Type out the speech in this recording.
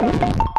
You.